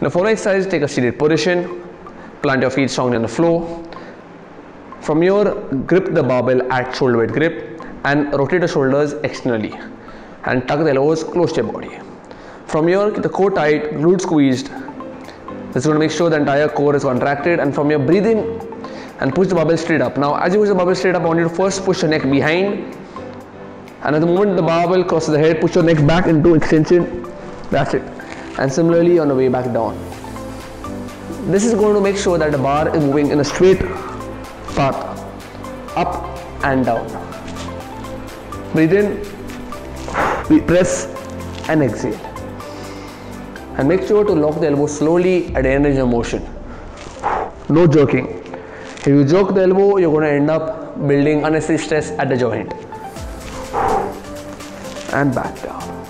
The following exercise, take a seated position, plant your feet strongly on the floor. From here, grip the barbell at shoulder weight grip and rotate the shoulders externally and tuck the elbows close to your body. From here, keep the core tight, glute squeezed. This is going to make sure the entire core is contracted and from here, breathe in and push the barbell straight up. Now, as you push the barbell straight up, I want you to first push your neck behind and at the moment the barbell crosses the head, push your neck back into extension. That's it. And similarly on the way back down. This is going to make sure that the bar is moving in a straight path, up and down. Breathe in, we press and exhale. And make sure to lock the elbow slowly at the end of your motion. No jerking. If you jerk the elbow, you're going to end up building unnecessary stress at the joint. And back down.